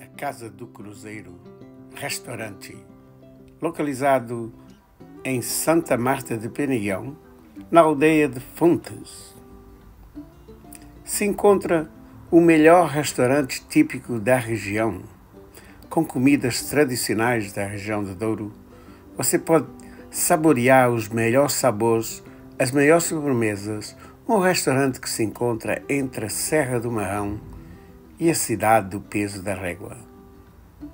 a Casa do Cruzeiro Restaurante, localizado em Santa Marta de Penigão, na aldeia de Fontes. Se encontra o melhor restaurante típico da região, com comidas tradicionais da região de Douro. Você pode saborear os melhores sabores, as melhores sobremesas, um restaurante que se encontra entre a Serra do Marrão e a cidade do Peso da Régua.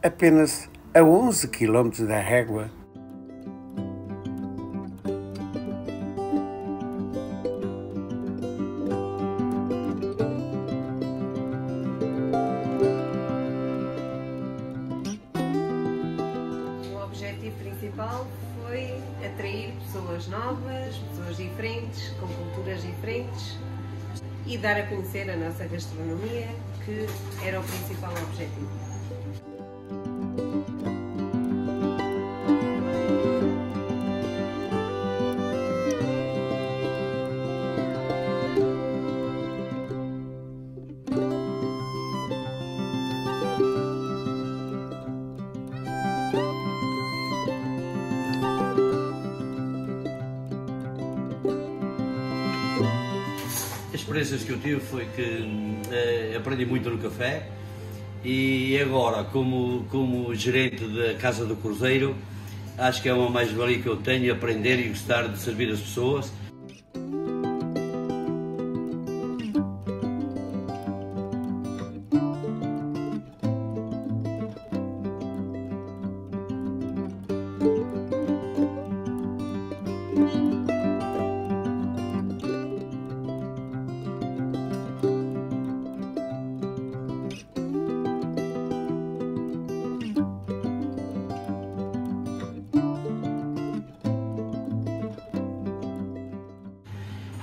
Apenas a 11 quilômetros da Régua, atrair pessoas novas, pessoas diferentes, com culturas diferentes e dar a conhecer a nossa gastronomia, que era o principal objetivo. Experiências que eu tive foi que eh, aprendi muito no café e agora, como, como gerente da Casa do Cruzeiro, acho que é uma mais-valia que eu tenho aprender e gostar de servir as pessoas.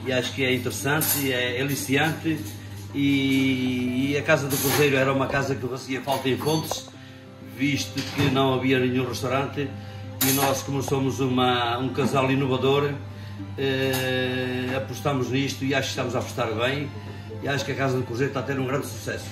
E acho que é interessante, é aliciante e, e a Casa do Cruzeiro era uma casa que fazia falta em Fontes, visto que não havia nenhum restaurante. E nós, como somos uma, um casal inovador, eh, apostamos nisto e acho que estamos a apostar bem. E acho que a Casa do Cruzeiro está a ter um grande sucesso.